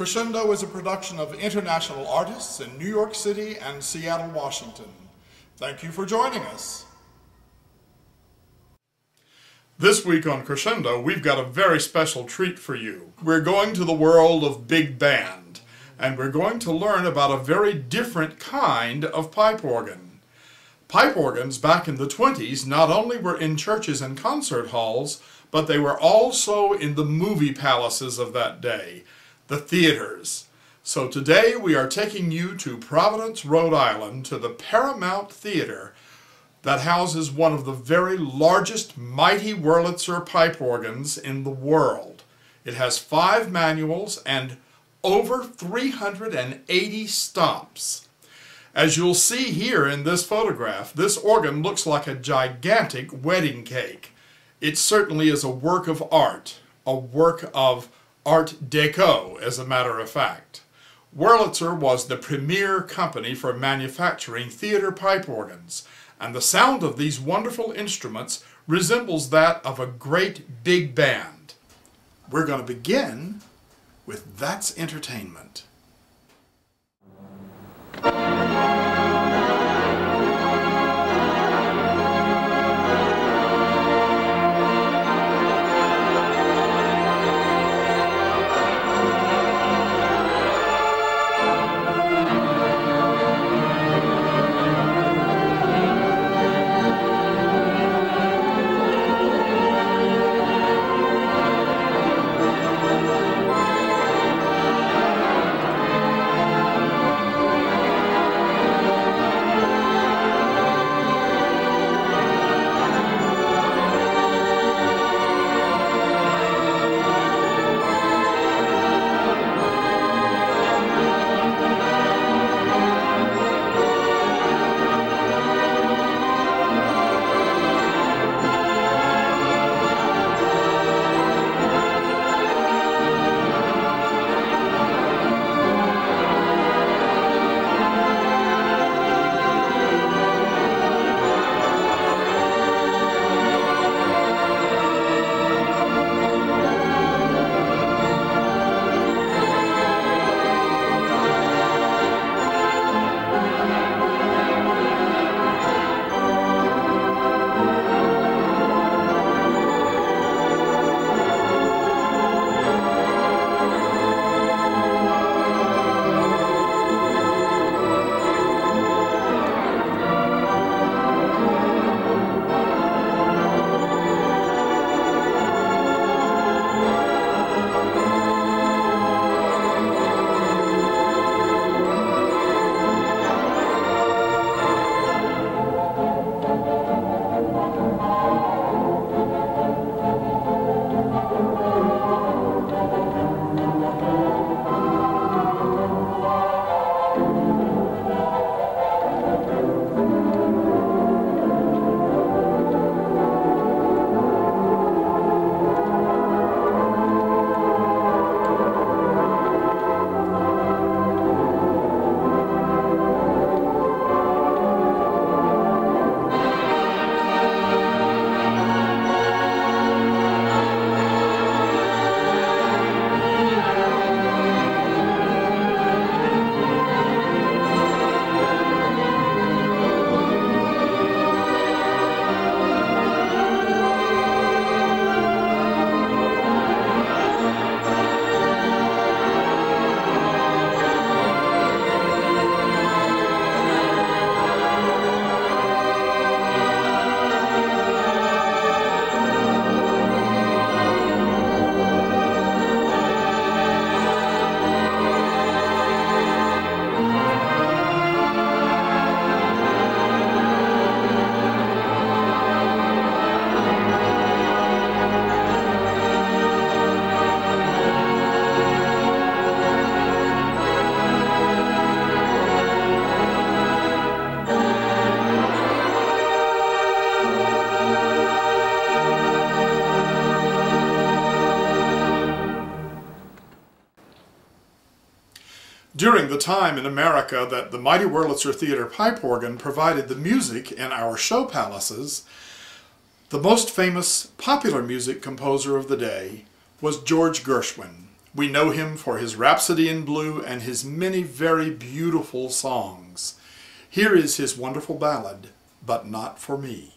Crescendo is a production of international artists in New York City and Seattle, Washington. Thank you for joining us. This week on Crescendo, we've got a very special treat for you. We're going to the world of big band, and we're going to learn about a very different kind of pipe organ. Pipe organs back in the 20s not only were in churches and concert halls, but they were also in the movie palaces of that day, the theaters. So today we are taking you to Providence, Rhode Island, to the Paramount Theater that houses one of the very largest mighty Wurlitzer pipe organs in the world. It has five manuals and over 380 stops. As you'll see here in this photograph, this organ looks like a gigantic wedding cake. It certainly is a work of art, a work of art deco, as a matter of fact. Wurlitzer was the premier company for manufacturing theater pipe organs, and the sound of these wonderful instruments resembles that of a great big band. We're going to begin with That's Entertainment. During the time in America that the Mighty Wurlitzer Theater pipe organ provided the music in our show palaces, the most famous popular music composer of the day was George Gershwin. We know him for his Rhapsody in Blue and his many very beautiful songs. Here is his wonderful ballad, But Not For Me.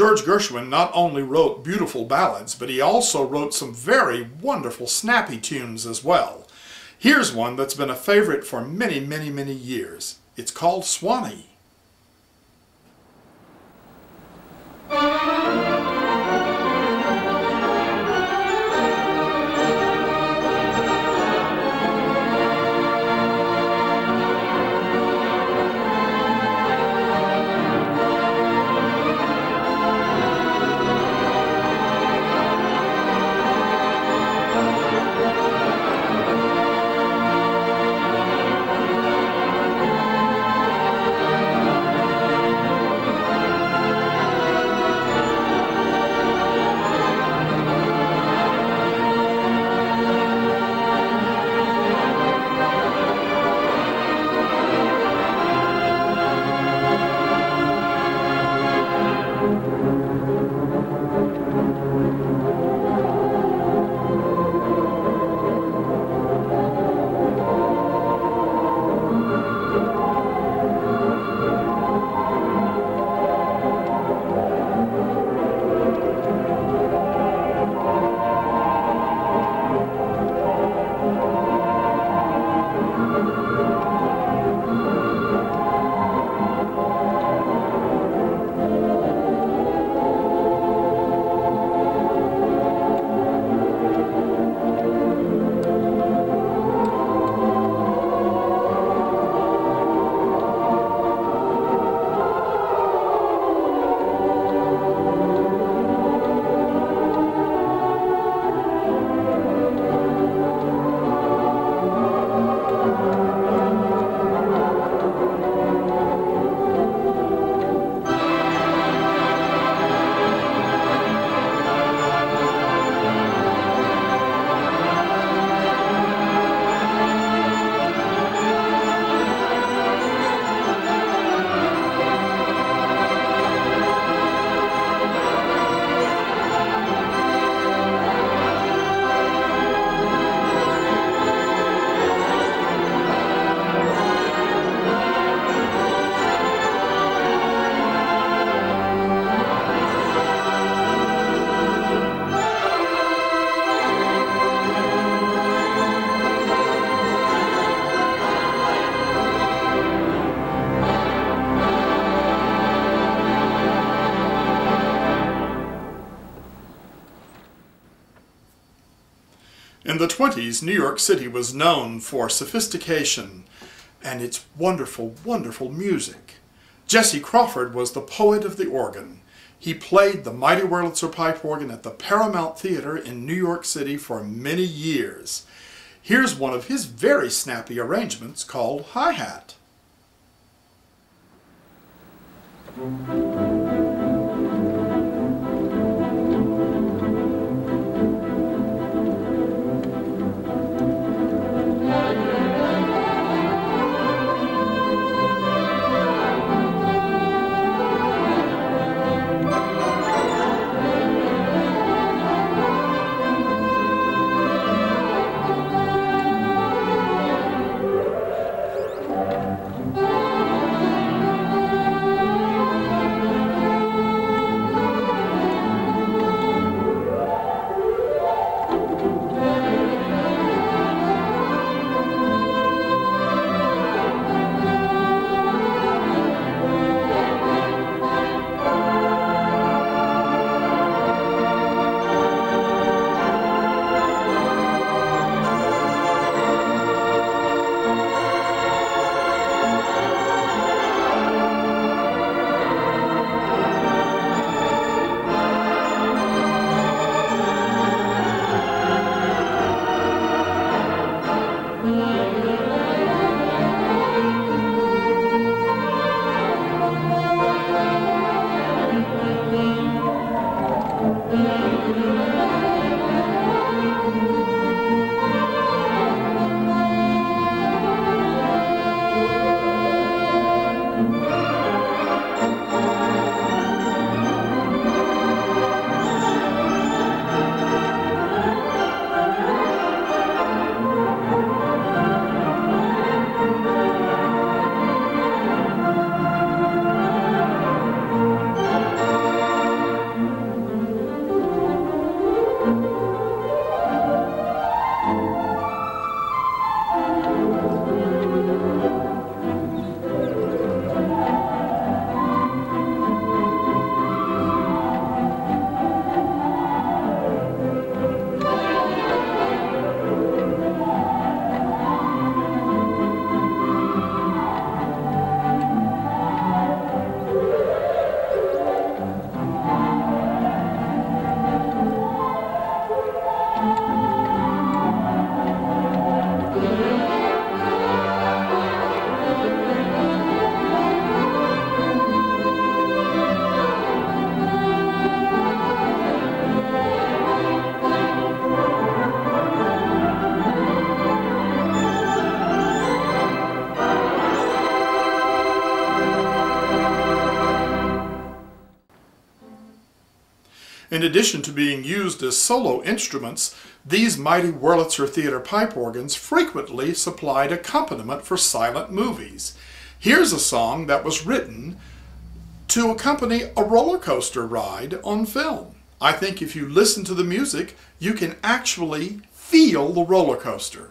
George Gershwin not only wrote beautiful ballads, but he also wrote some very wonderful snappy tunes as well. Here's one that's been a favorite for many, many, many years. It's called Swanee. In the 20s, New York City was known for sophistication and its wonderful, wonderful music. Jesse Crawford was the poet of the organ. He played the mighty Wurlitzer pipe organ at the Paramount Theater in New York City for many years. Here's one of his very snappy arrangements called Hi-Hat. In addition to being used as solo instruments, these mighty Wurlitzer theater pipe organs frequently supplied accompaniment for silent movies. Here's a song that was written to accompany a roller coaster ride on film. I think if you listen to the music, you can actually feel the roller coaster.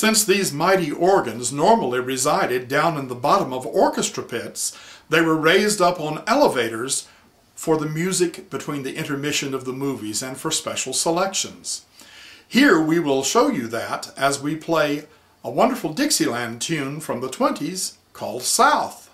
Since these mighty organs normally resided down in the bottom of orchestra pits, they were raised up on elevators for the music between the intermission of the movies and for special selections. Here we will show you that as we play a wonderful Dixieland tune from the 20s called South.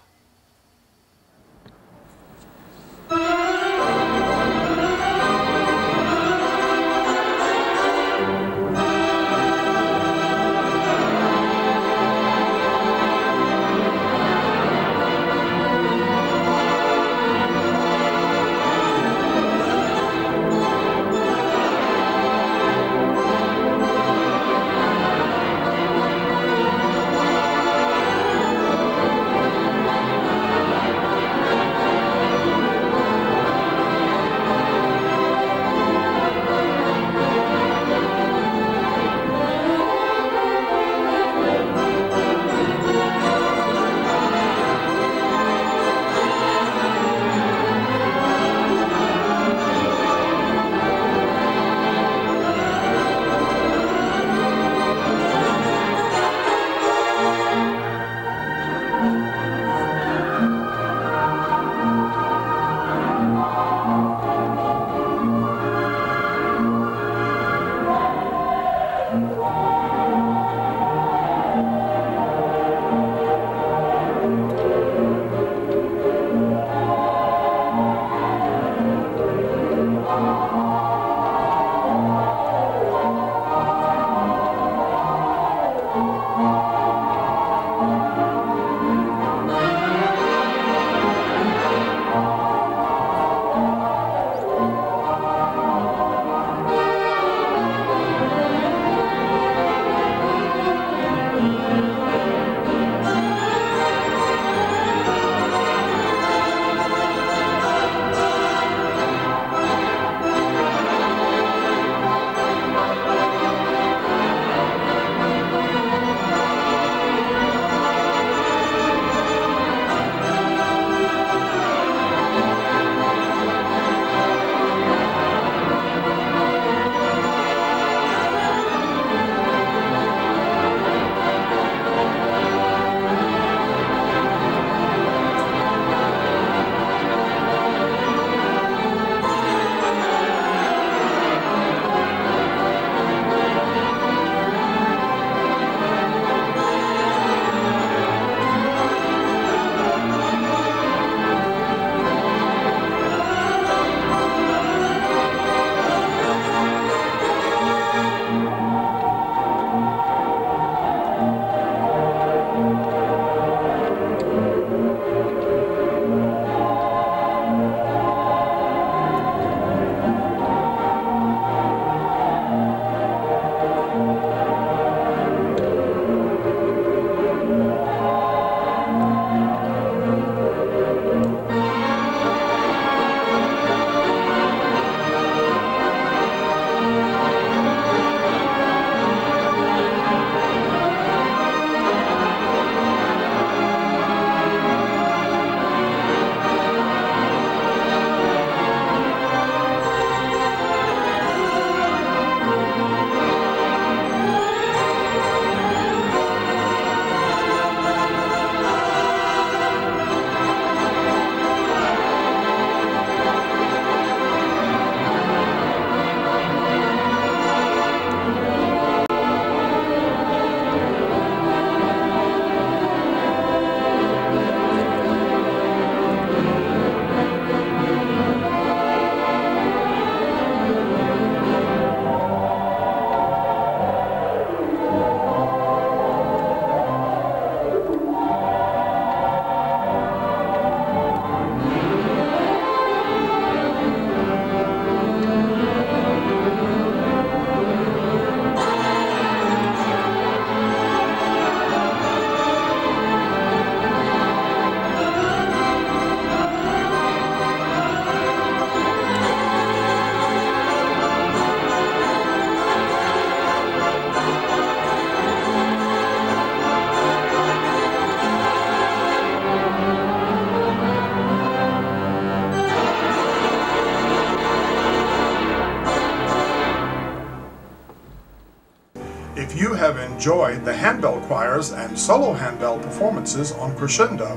The handbell choirs and solo handbell performances on Crescendo,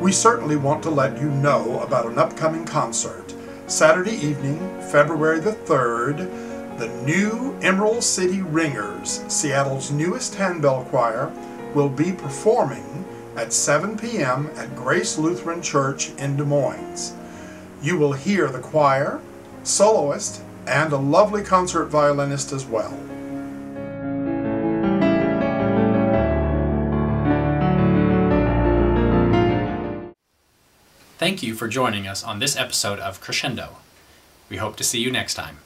we certainly want to let you know about an upcoming concert. Saturday evening, February the 3rd, the new Emerald City Ringers, Seattle's newest handbell choir, will be performing at 7 p.m. at Grace Lutheran Church in Des Moines. You will hear the choir, soloist, and a lovely concert violinist as well. Thank you for joining us on this episode of Crescendo. We hope to see you next time.